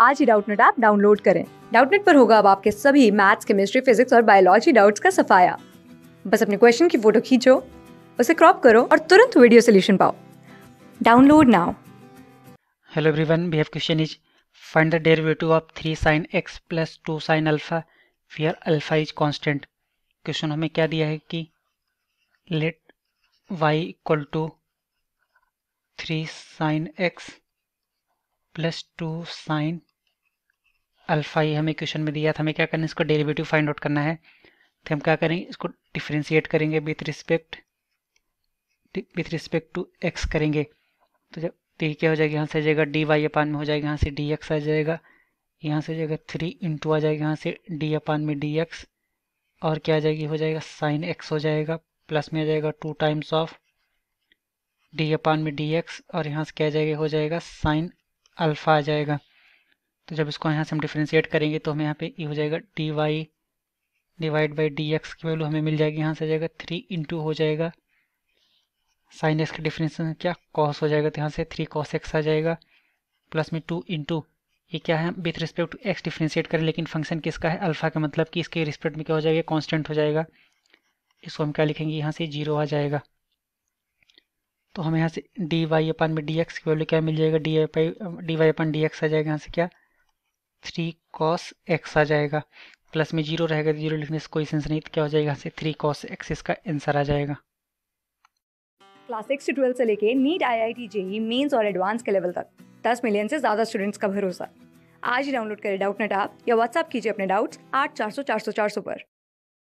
आज ही Doubtnut app download करें। डाउटनेट पर होगा अब आपके सभी मैथ्स केमिस्ट्री फिजिक्स और बायोलॉजी डाउट्स का सफाया। बस अपने क्वेश्चन की फ़ोटो खींचो उसे क्रॉप करो और तुरंत वीडियो सोल्यूशन पाओ। Download now. Hello everyone, we have question is find the derivative of 3 sin x plus 2 sin alpha where alpha is constant. Question हमें क्या दिया है कि let y equal to 3 sin x plus 2 sin alpha ये हमें question में दिया था। हमें क्या करना है? इसको डेरिवेटिव फाइंड आउट करना है। तो हम क्या करेंगे इसको डिफ्रेंशिएट करेंगे with respect with respect to X करेंगे। तो जब तो क्या हो जाएगा? यहाँ से आ जाएगा डी वाई अपान में हो जाएगा। यहाँ से डी एक्स आ जाएगा। यहाँ से जाएगा थ्री इंटू आ जाएगा। यहाँ से डी अपान में डी एक्स और क्या आ जाएगी? हो जाएगा साइन एक्स हो जाएगा। प्लस में आ जाएगा two times of D upon में डी एक्स और यहाँ से क्या जाएगा? हो जाएगा साइन अल्फ़ा आ जाएगा। तो जब इसको यहाँ से हम डिफ्रेंशिएट करेंगे तो हमें यहाँ पे ये हो जाएगा D Y divide by D X की वैल्यू हमें मिल जाएगी। यहाँ से जाएगा थ्री इंटू हो जाएगा। साइन एक्स का डिफरेंस क्या? कॉस हो जाएगा तो यहाँ से थ्री कॉस एक्स आ जाएगा। प्लस में टू इंटू ये क्या है? With respect to X differentiate करें, लेकिन फ़ंक्शन किसका है? अल्फ़ा का मतलब कि इसके रिस्पेक्ट में क्या हो जाएगा? कॉन्स्टेंट हो जाएगा। इसको हम क्या लिखेंगे? यहाँ से ज़ीरो आ जाएगा। तो हमें यहाँ से डी वाई अपन में डी एक्स की वैल्यू क्या मिल जाएगा? D Y D Y upon D X आ जाएगा। यहाँ से क्या? थ्री कॉस एक्स आ जाएगा। प्लस में ज़ीरो रहेगा ज़ीरो लिखने से कोई सेंस नहीं तो क्या हो जाएगा से? थ्री कॉस एक्स इसका आंसर आ जाएगा। क्लास सिक्स से ट्वेल्थ से लेके NEET I I T JEE mains और एडवांस के लेवल तक। दस मिलियन से ज़्यादा स्टूडेंट्स का भरोसा। आज ही डाउनलोड करें डाउट नेट आप या व्हाट्सअप कीजिए अपने डाउट्स आठ चार सौ चार सौ चार सौ पर।